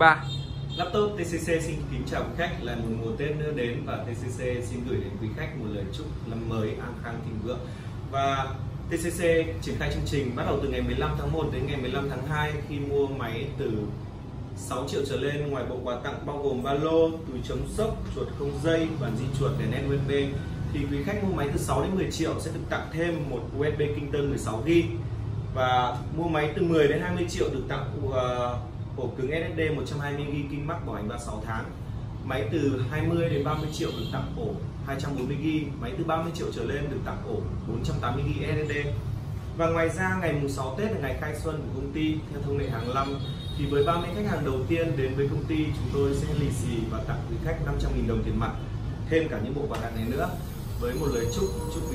3 Laptop TCC xin kính chào quý khách là một mùa Tết nữa đến và TCC xin gửi đến quý khách một lời chúc năm mới an khang thịnh vượng. Và TCC triển khai chương trình bắt đầu từ ngày 15 tháng 1 đến ngày 15 tháng 2 khi mua máy từ 6 triệu trở lên ngoài bộ quà tặng bao gồm ba lô, túi chống sốc, chuột không dây, bản di chuột đèn nét USB thì quý khách mua máy từ 6 đến 10 triệu sẽ được tặng thêm một USB Kingston 16 GB và mua máy từ 10 đến 20 triệu được tặng uh, ổ cứng SSD 120GB kinh mắc bảo hành 36 tháng. Máy từ 20 đến 30 triệu được tặng ổ. 240GB máy từ 30 triệu trở lên được tặng ổ. 480GB SSD e và ngoài ra, ngày mùng 6 Tết là ngày khai xuân của công ty. Theo thông lệ hàng năm, thì với 30 khách hàng đầu tiên đến với công ty, chúng tôi sẽ lì xì và tặng quý khách 500.000 đồng tiền mặt, thêm cả những bộ quà tặng này nữa. Với một lời chúc chúc